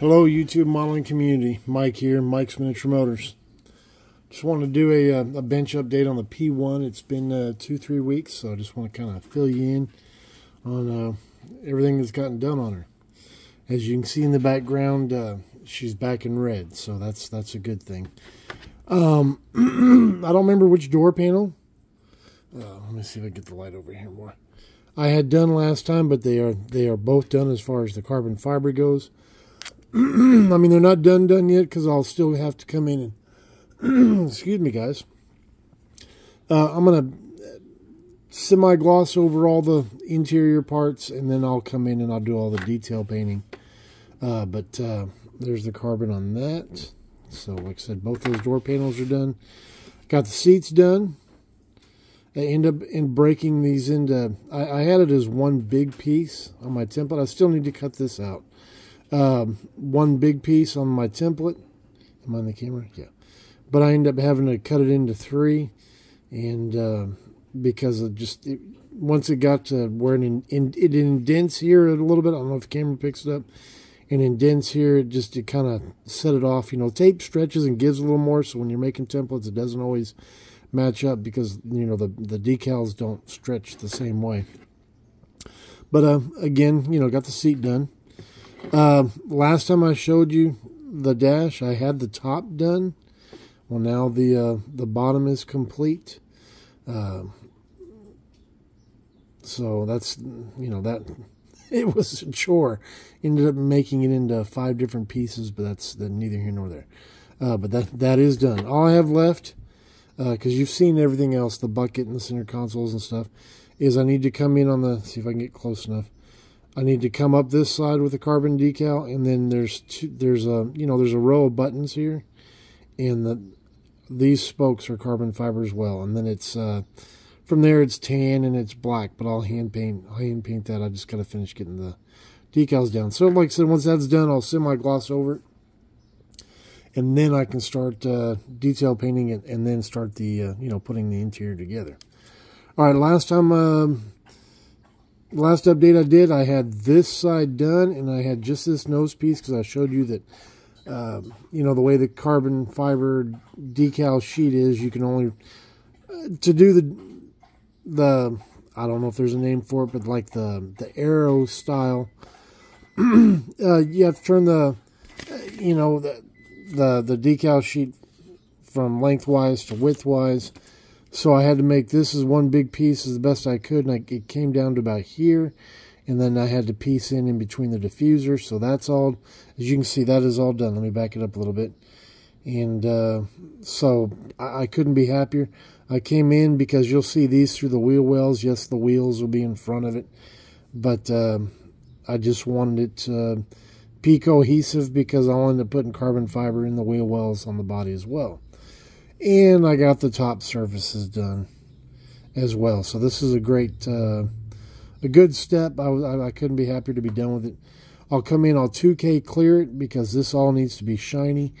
Hello, YouTube modeling community. Mike here, Mike's Miniature Motors. Just want to do a, uh, a bench update on the P1. It's been uh, two, three weeks, so I just want to kind of fill you in on uh, everything that's gotten done on her. As you can see in the background, uh, she's back in red, so that's that's a good thing. Um, I don't remember which door panel. Uh, let me see if I get the light over here more. I had done last time, but they are they are both done as far as the carbon fiber goes. I mean, they're not done done yet because I'll still have to come in and, excuse me, guys. Uh, I'm going to semi-gloss over all the interior parts, and then I'll come in and I'll do all the detail painting. Uh, but uh, there's the carbon on that. So, like I said, both those door panels are done. Got the seats done. I end up in breaking these into, I, I had it as one big piece on my template. I still need to cut this out um, one big piece on my template. Am I on the camera? Yeah. But I end up having to cut it into three, and uh, because of just it, once it got to where it, in, it indents here a little bit. I don't know if the camera picks it up. And indents here, it just to kind of set it off. You know, tape stretches and gives a little more, so when you're making templates, it doesn't always match up because you know the the decals don't stretch the same way. But uh, again, you know, got the seat done. Uh, last time I showed you the dash, I had the top done. Well, now the uh, the bottom is complete. Uh, so that's you know that it was a chore. Ended up making it into five different pieces, but that's the, neither here nor there. Uh, but that that is done. All I have left, uh, because uh, you've seen everything else, the bucket and the center consoles and stuff, is I need to come in on the see if I can get close enough I need to come up this side with a carbon decal, and then there's two, there's a you know there's a row of buttons here, and the these spokes are carbon fiber as well. And then it's uh, from there it's tan and it's black, but I'll hand paint I'll hand paint that. I just gotta finish getting the decals down. So like I said, once that's done, I'll semi gloss over it, and then I can start uh, detail painting it, and then start the uh, you know putting the interior together. All right, last time. Um, last update I did, I had this side done, and I had just this nose piece because I showed you that, um, you know, the way the carbon fiber decal sheet is, you can only, uh, to do the, the, I don't know if there's a name for it, but like the, the arrow style, uh, you have to turn the, uh, you know, the, the, the decal sheet from lengthwise to widthwise, so I had to make this as one big piece as the best I could, and I, it came down to about here. And then I had to piece in in between the diffusers. So that's all, as you can see, that is all done. Let me back it up a little bit. And uh, so I, I couldn't be happier. I came in because you'll see these through the wheel wells. Yes, the wheels will be in front of it. But uh, I just wanted it to be cohesive because I wanted to put in carbon fiber in the wheel wells on the body as well. And I got the top surfaces done as well. So this is a great, uh, a good step. I, I, couldn't be happier to be done with it. I'll come in, I'll 2K clear it because this all needs to be shiny.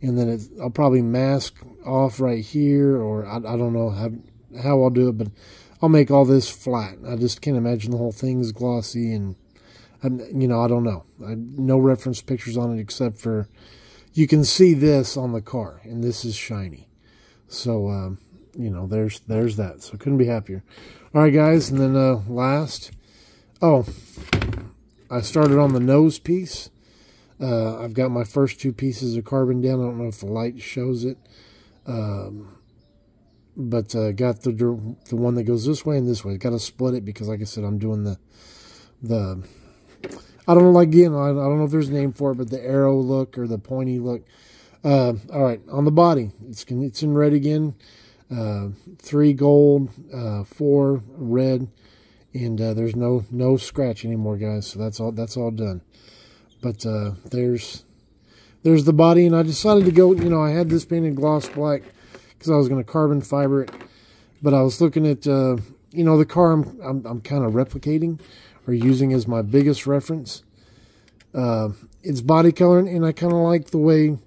And then I'll probably mask off right here or I, I don't know how, how I'll do it, but I'll make all this flat. I just can't imagine the whole thing's glossy and, and you know, I don't know. I, no reference pictures on it except for you can see this on the car and this is shiny. So, um, you know, there's there's that. So couldn't be happier. All right, guys, and then uh, last, oh, I started on the nose piece. Uh, I've got my first two pieces of carbon down. I don't know if the light shows it, um, but uh, got the the one that goes this way and this way. Got to split it because, like I said, I'm doing the the. I don't know, like again, I, I don't know if there's a name for it, but the arrow look or the pointy look. Uh, all right, on the body, it's it's in red again. Uh, three gold, uh, four red, and uh, there's no no scratch anymore, guys. So that's all that's all done. But uh, there's there's the body, and I decided to go. You know, I had this painted gloss black because I was going to carbon fiber it, but I was looking at uh, you know the car I'm I'm, I'm kind of replicating or using as my biggest reference. It's body coloring, and I kind of like the way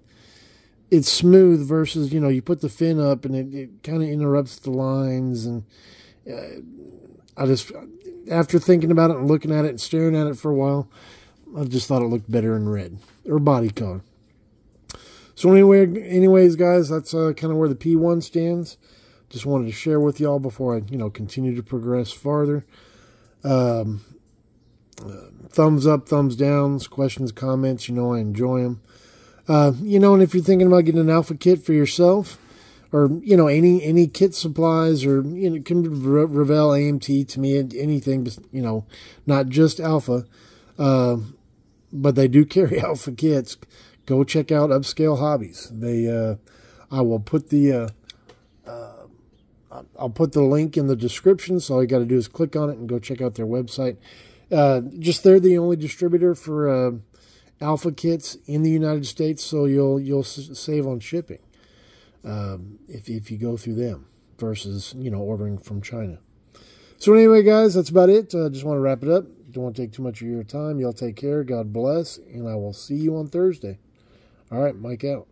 it's smooth versus you know you put the fin up and it, it kind of interrupts the lines and uh, I just after thinking about it and looking at it and staring at it for a while I just thought it looked better in red or body color. So anyway, anyways, guys, that's uh, kind of where the P1 stands. Just wanted to share with y'all before I, you know, continue to progress farther. Um, uh, thumbs up, thumbs downs, questions, comments. You know, I enjoy them. Uh, you know, and if you're thinking about getting an alpha kit for yourself, or you know, any any kit supplies, or you know, can Revell AMT Tamiya anything, you know, not just alpha, uh, but they do carry alpha kits. Go check out Upscale Hobbies. They, uh, I will put the uh, I'll put the link in the description. So all you got to do is click on it and go check out their website. Uh, just they're the only distributor for uh, alpha kits in the United States, so you'll you'll save on shipping um, if if you go through them versus you know ordering from China. So anyway, guys, that's about it. I uh, just want to wrap it up. Don't want to take too much of your time. Y'all take care. God bless, and I will see you on Thursday. All right, Mike out.